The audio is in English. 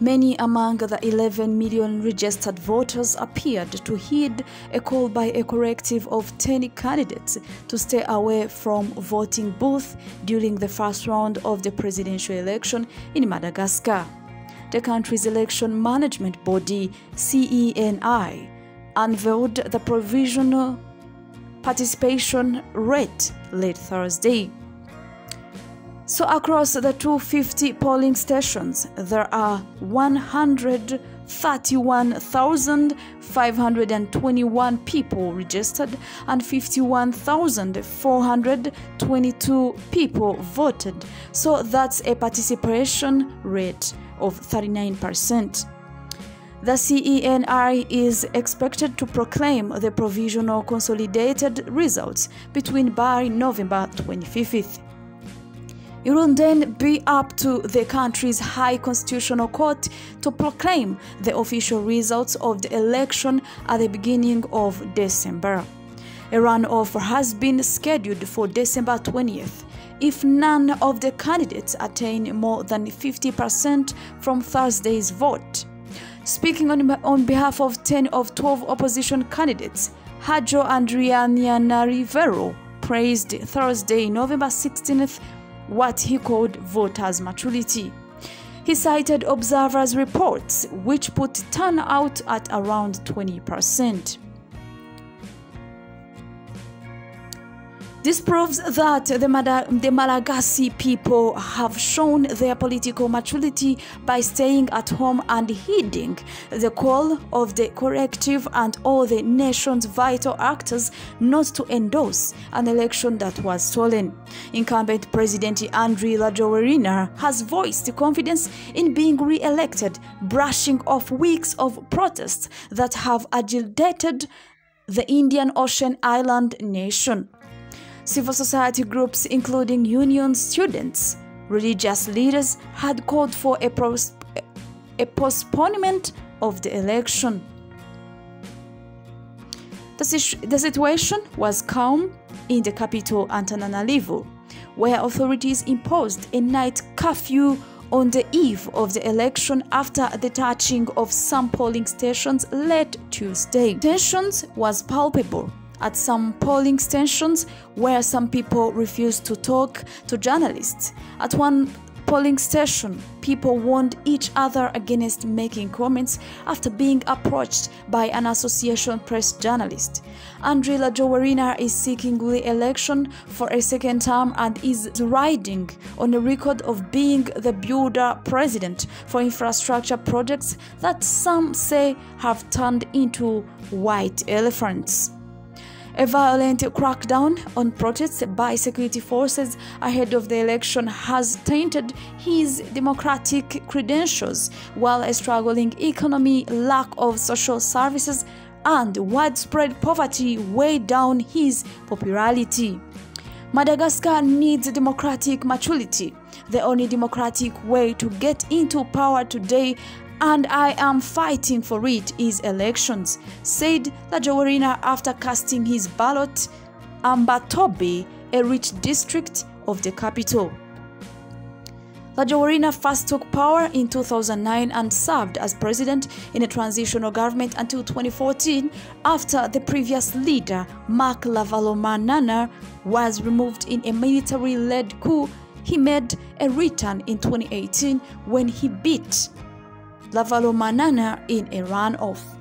Many among the 11 million registered voters appeared to heed a call by a collective of 10 candidates to stay away from voting booth during the first round of the presidential election in Madagascar. The country's election management body, CENI, unveiled the provisional participation rate late Thursday. So across the 250 polling stations, there are 131,521 people registered and 51,422 people voted. So that's a participation rate of 39%. The CENI is expected to proclaim the provisional consolidated results between by November 25th. It will then be up to the country's High Constitutional Court to proclaim the official results of the election at the beginning of December. A runoff has been scheduled for December 20th if none of the candidates attain more than 50% from Thursday's vote. Speaking on, on behalf of 10 of 12 opposition candidates, Hajo Andrianainarivelo praised Thursday, November 16th what he called voters' maturity. He cited observers' reports, which put turnout at around 20%. This proves that the, Mada the Malagasy people have shown their political maturity by staying at home and heeding the call of the corrective and all the nation's vital actors not to endorse an election that was stolen. Incumbent President Andry Rajoelina has voiced confidence in being re-elected, brushing off weeks of protests that have agitated the Indian Ocean island nation. Civil society groups, including union students, religious leaders, had called for a, a postponement of the election. The, the situation was calm in the capital Antananarivo, where authorities imposed a night curfew on the eve of the election after the touching of some polling stations late Tuesday. Tensions was palpable at some polling stations where some people refused to talk to journalists. At one polling station, people warned each other against making comments after being approached by an association press journalist. Andry Rajoelina is seeking re-election for a second term and is riding on a record of being the builder president for infrastructure projects that some say have turned into white elephants. A violent crackdown on protests by security forces ahead of the election has tainted his democratic credentials, while a struggling economy, lack of social services, and widespread poverty weigh down his popularity. Madagascar needs democratic maturity. The only democratic way to get into power today and I am fighting for it is elections, said Rajoelina after casting his ballot Ambatobe, a rich district of the capital. Rajoelina first took power in 2009 and served as president in a transitional government until 2014 after the previous leader, Marc Ravalomanana, was removed in a military-led coup. He made a return in 2018 when he beat Ravalomanana in a runoff.